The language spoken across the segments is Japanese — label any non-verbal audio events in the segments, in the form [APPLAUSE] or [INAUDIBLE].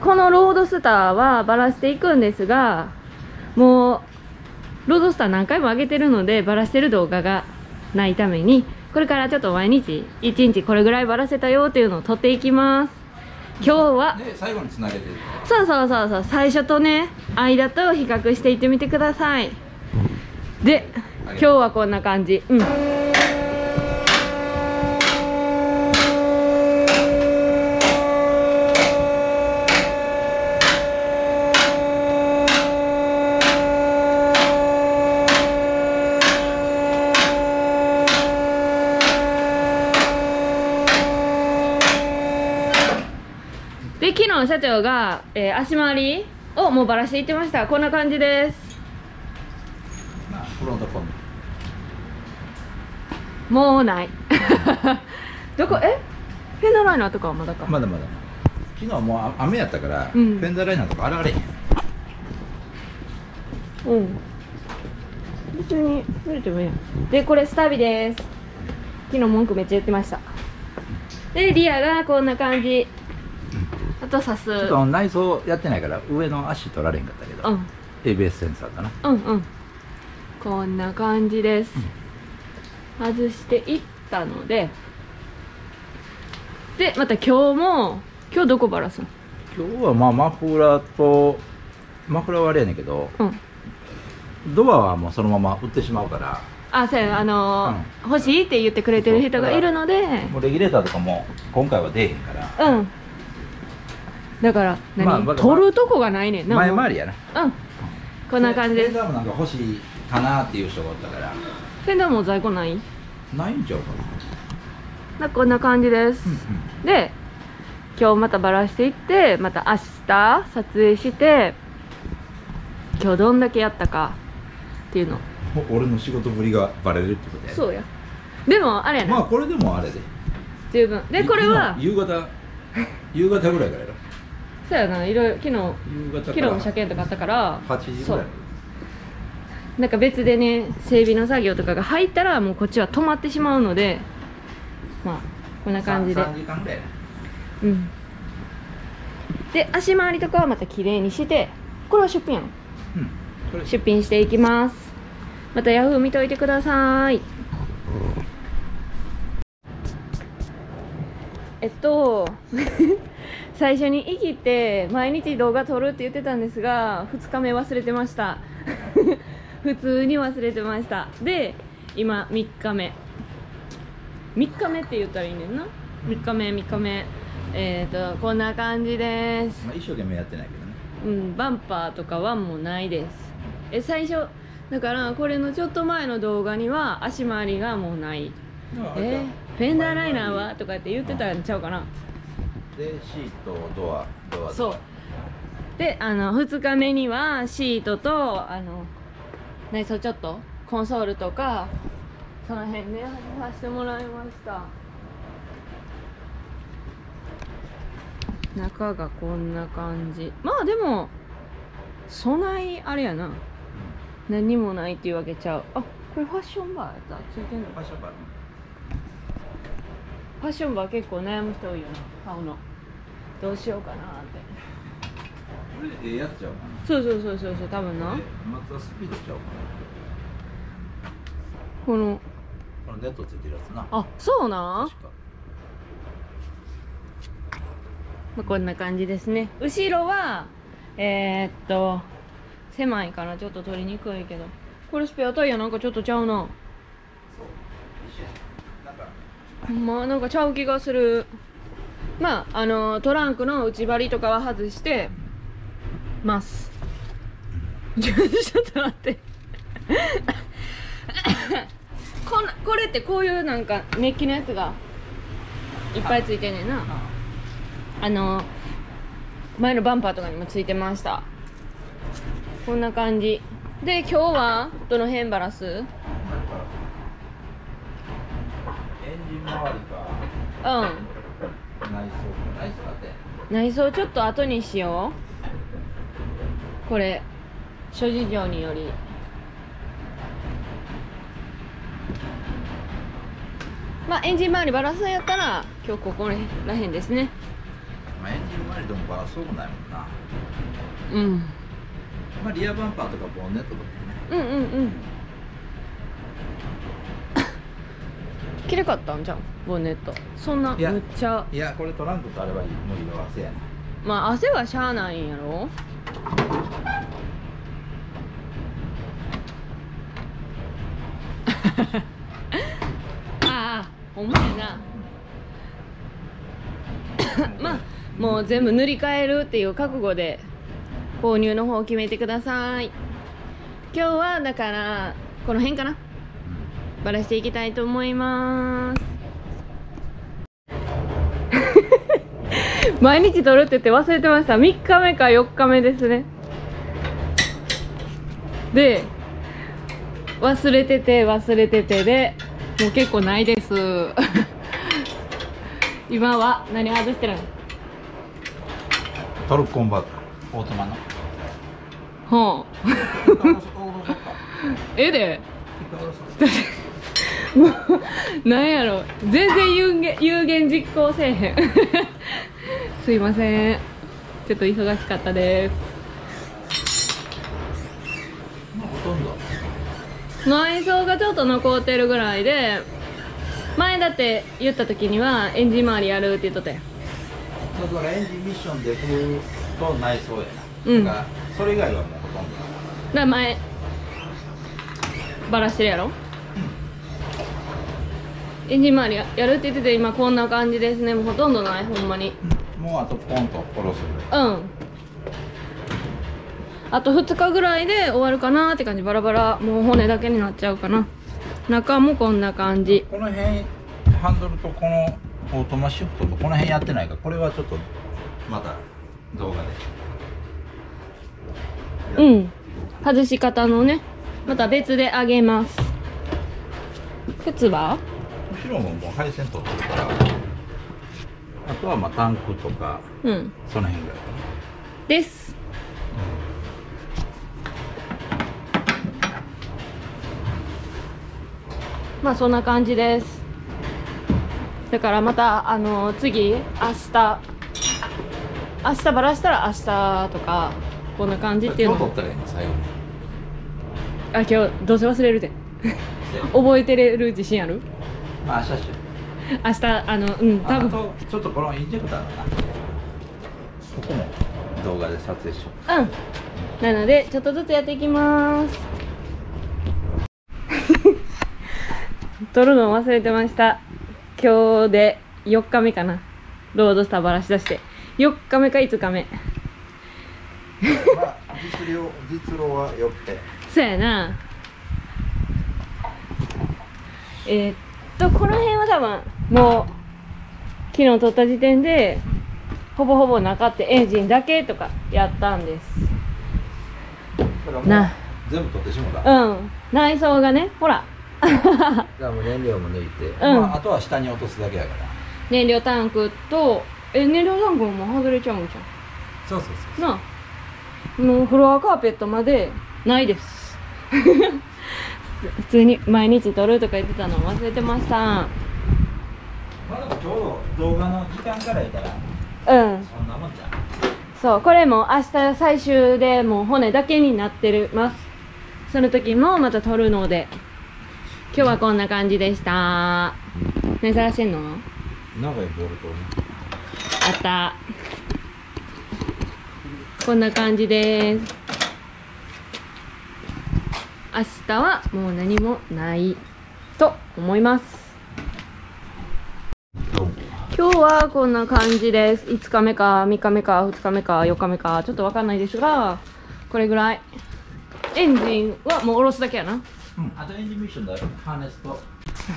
このロードスターはバラしていくんですがもうロードスター何回も上げてるのでバラしてる動画がないためにこれからちょっと毎日1日これぐらいバラせたよっていうのを撮っていきます。今日はで最後につなげて。るそうそうそうそう最初とね間と比較していってみてください。で今日はこんな感じ。うん社長が、えー足回りをもうバラしていってました。こんな感じです。もうない。[LAUGHS] どこ？え？フェンダーライナーとかはまだか、まだまだ。昨日もうあ雨やったから、うん。フェンダーライナーとか洗われへん。うん。別に濡れてもいいやん。でこれスタビです。昨日文句めっちゃ言ってました。でリアがこんな感じ。あとさす。ちょっと内装やってないから上の足取られへんかったけど、うん。ABS センサーかな。うんうん。こんな感じです、外していったのででまた今日も今日どこバラすの今日はまあマフラーとマフラーはあれやねんけどうん。ドアはもうそのまま売ってしまうから。あそうやあのー欲しいって言ってくれてる人がいるので。もうレギュレーターとかも今回は出えへんから。うんだから何、まあまだ取るとこがないねんな前回りやな。うん。こんな感じで。すフェンダーもなんか欲しいかなっていう人がおったから。フェンダーも在庫ない？ないんちゃうかな。こんな感じです、な、で今日またバラしていってまた明日撮影して今日どんだけやったかっていうの。うん、俺の仕事ぶりがバレるってことやそうや。でもあれやな、まあこれでもあれで。十分。でこれは夕方。夕方ぐらいからやろそうやないろいろ昨日昨日も車検とかあったから。8時ぐそう。らいなんか別でね整備の作業とかが入ったらもうこっちは止まってしまうのでまあこんな感じで。3時間ぐらいうん。で足回りとかはまた綺麗にしてこれは出品やのうん。出品していきます。またヤフー見といてください最初に生きて毎日動画撮るって言ってたんですが2日目忘れてました。[LAUGHS] 普通に忘れてました。で今3日目。3日目って言ったらいいねんな。3日目3日目。えっ、とこんな感じです。まあ、一生懸命やってないけどね。うん、バンパーとかはもうないです。え最初だからこれのちょっと前の動画には足回りがもうない。えフェンダーライナーは？とかって言ってたんちゃうかなでシートドアドアそう。であの2日目にはシートとあの内装ちょっとコンソールとかその辺ねさせてもらいました。中がこんな感じ。まあでも備えあれやな。何にもないっていうわけちゃう。あこれファッションバーやった。ついてんの？ファッションバーファッションバー結構悩む人多いよな。買うの。どうしようかなって。これええやつちゃうかな。そうそうそうそうそう多分な。えマツダスピードちゃうかこの。なこのネットついてるやつな。あそうな確か。まあ、こんな感じですね。後ろはえー、っと狭いからちょっと取りにくいけど。これスペアタイヤなんかちょっとちゃうなそう一緒やなんかほんまなんかちゃう気がする。まああのトランクの内張りとかは外してます。ちょっと待って。こんこれってこういうなんかメッキのやつがいっぱいついてんねんな。あの前のバンパーとかにもついてました。こんな感じ。で今日はどの辺バラすエンジン周りか。うん。内装か。内装だって内装ちょっと後にしよう。これ諸事情により。まあエンジン周りバラすんやったら今日ここらへんですね。まあ、エンジン周りでもバラそうもないもんな、うん。まあ、リアバンパーとかボンネットとかね。うんうんうんきれかったんじゃんボンネット。そんないやむっちゃ。いやこれトランクとあればいい。無理の汗やなまあ汗はしゃあないんやろ？[LAUGHS] ああほんまやな。[COUGHS] まあもう全部塗り替えるっていう覚悟で購入の方を決めてください。今日はだからこの辺かなバラしていきたいと思います。[LAUGHS] 毎日撮るって言って忘れてました。3日目か4日目ですね。で忘れてて忘れててでもう結構ないです。[LAUGHS] 今は何外してるの？トルクコンバーターオートマの。ほう。え [LAUGHS] えで？もうなんやろ。全然有言有言実行せえへん。[LAUGHS] すいません。ちょっと忙しかったです。ほとんど内装がちょっと残ってるぐらいで前だって言った時にはエンジン周りやるって言っとったやん。だからエンジンミッションで風と内装やな、うん。だからそれ以外はもうほとんど。だから前バラしてるやろエンジン周りややるって言ってて今こんな感じですね。もうほとんどないほんまに。もうあとポンと下ろすうん。あと2日ぐらいで終わるかなって感じ。バラバラ。もう骨だけになっちゃうかな。中もこんな感じ。この辺ハンドルとこのオートマシフトとこの辺やってないか。らこれはちょっとまた動画で。うん。外し方のね。また別であげます。靴は？後ろももう配線取ってるからあとはまあタンクとかうん。その辺ぐらいかです。まあそんな感じです。だからまたあの次明日。明日バラしたら明日とかこんな感じなっていうの。今日取ったらいいの最後にあ今日どうせ忘れるで。[LAUGHS] 覚えてれる自信ある？まあ明日明日あのうん多分。とちょっとこのインジェクターだな。ここも動画で撮影しよう。うん。なのでちょっとずつやっていきます。[LAUGHS] 撮るの忘れてました。今日で4日目かな。ロードスターバラし出して。4日目か5日目。まあ実量実量はよくて。[LAUGHS] そうやな。えーっとこの辺は多分もう昨日撮った時点でほぼほぼなかってエンジンだけとかやったんです。な。全部取ってしもた。うん。内装がねほら。だからもう燃料も抜いて、うん。まあ、あとは下に落とすだけやから。燃料タンクとえ燃料タンクも外れちゃうんじそうそうそうゃんなあ。もうフロアカーペットまでないです [LAUGHS] 普通に毎日撮るとか言ってたの忘れてました。まあでもちょうど動画の時間から言ったらうん。そんなもんじゃん。そうこれも明日最終でもう骨だけになってるます。その時もまた撮るので。今日はこんな感じでした。何探してんの？長いボあった。こんな感じです明日はもう何もないと思います。今日はこんな感じです。5日目か3日目か2日目か4日目か。ちょっとわかんないですがこれぐらい。エンジンはもう下ろすだけやな。うん。あとエンジンミッションだよ。ハーネスと。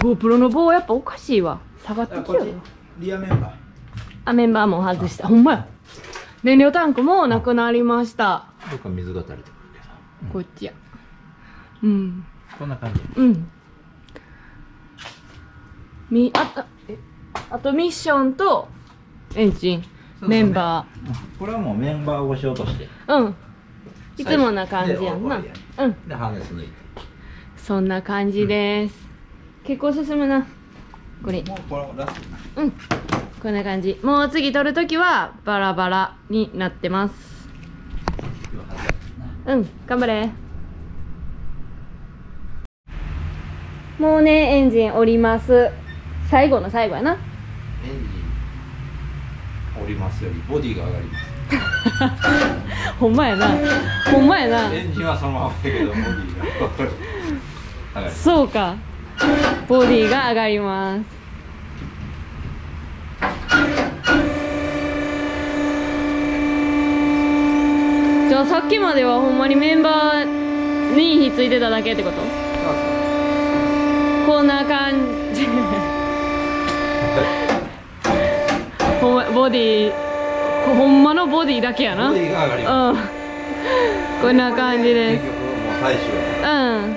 GoPro の棒やっぱおかしいわ。下がってきよリアメンバー。あメンバーも外した。ほんまや。燃料タンクもなくなりました。どっか水が足りてくるけど。こっちやうん。こんな感じ。うん。みああえあとミッションとエンジン。メンバこれはもうメンバーをしようとして。ーうん。いつもな感じやんな。うん。でハーネス抜いて。そんな感じです、結構進むな。これ。もうこれラストうん。こんな感じ。もう次撮るときはバラバラになってます。うん。頑張れもうねエンジン降ります。最後の最後やな。エンジン降りますよりボディが上がります。[LAUGHS] ほんまやな。ほんまやな。エンジンはそのままだけどボディが上がる。上がりますそうか。ボディが上がります。じゃあさっきまではほんまにメンバーにひっついてただけってこと？こんな感じ。ボディほんまのボディだけやな。ボディが上がりまうん。こんな感じです。うん。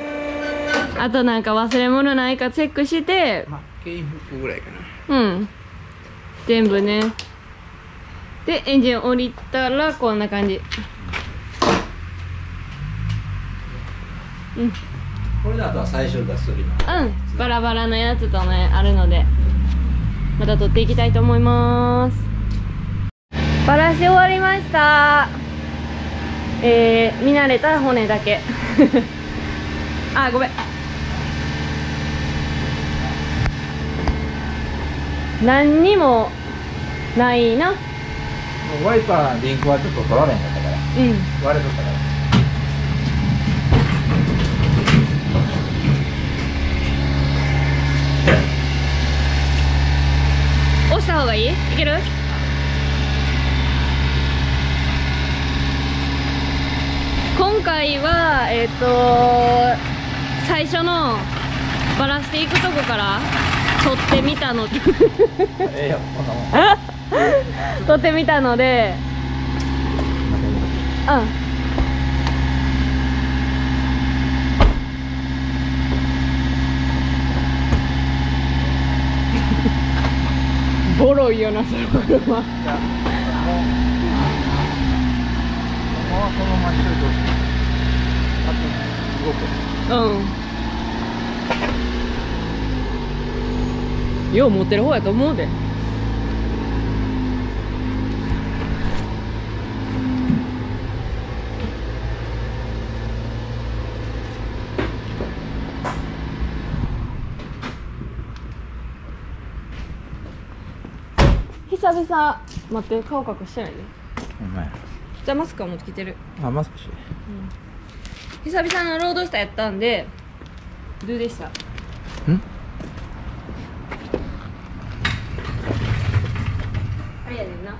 あとなんか忘れ物ないかチェックして。まあぐらいかな。うん。全部ね。でエンジン降りたらこんな感じ。うんこれであとは最初出す時のうん。バラバラのやつとねあるのでまた撮っていきたいと思います。バラし終わりました。えー、見慣れた骨だけ。[LAUGHS] あごめん。何にもないな。ワイパーリンクはちょっと取られへんかったから。うん。割れとったから押した方がいい？いける？今回はえっ、と最初のバラしていくとこから撮ってみたの撮 [LAUGHS] ってみたので。うんボロいよなその車。もうもうそのまま一人とあと動く。うん。よう持ってる方やと思うで久々待って顔隠してないでお前。じゃあマスクは持ってきてる。あマスクし。久々のロードスターやったんでどうでした？ん？あれやねんな。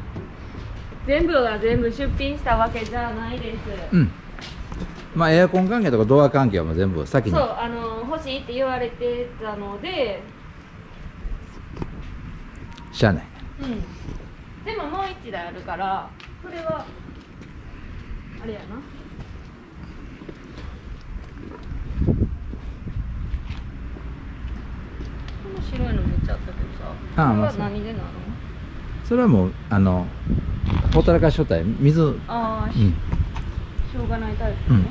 全部が全部出品したわけじゃないです、うん。まあエアコン関係とかドア関係はもう全部先に。そうあの欲しいって言われてたので。しゃあない。うんでももう一台あるからそれはあれやな。白いのめっちゃあったけどさこれはああまあそう。何でなの？それはもうあのほったらかしとったら水。うんああ、しうん。しょうがないタイプうんね、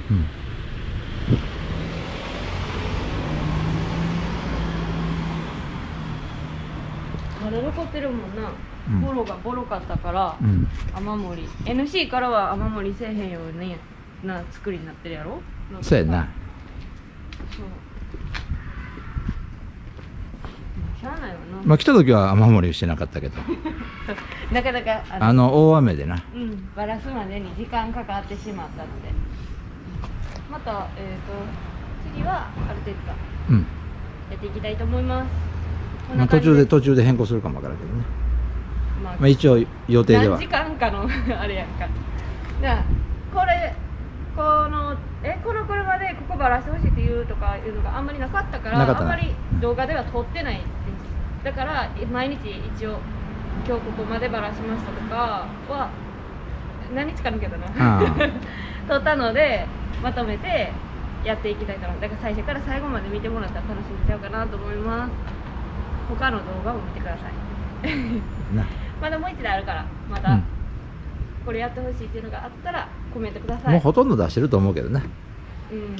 まだ残ってるもんな、うん。ボロがボロかったから、うん。雨漏り。NC からは雨漏りせえへんようにな作りになってるやろ？そうやな。そう。しゃあないわな、まあ来た時は雨漏りしてなかったけど。[LAUGHS] なかなかあの大雨でな。うん。バラすまでに時間かかってしまったので。またえっ、と次はアルテッツァうん、やっていきたいと思いますまあ、途中で途中で変更するかもわからんけどね。まあまあ一応予定では。何時間かのあれやんか。じゃあこれこのえこの車でここバラしてほしいっていうとかいうのがあんまりなかったからあんまり動画では撮ってないです。だから毎日一応今日ここまでバラしましたとかは何日か抜けたなあ [LAUGHS] 撮ったのでまとめてやっていきたいと思う。だから最初から最後まで見てもらったら楽しめちゃうかなと思います他の動画も見てください。な。[LAUGHS] まだもう一台あるからまたうん。これやってほしいっていうのがあったらコメントください。もうほとんど出してると思うけどね。うん。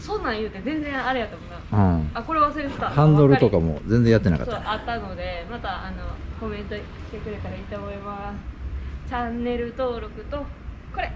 そんなん言うて全然あれやと思う。なうん。あこれ忘れてた。ハンドルとかもも全然やってなかった。そうあったのでまたあのコメントしてくれたらいいと思います。チャンネル登録とこれ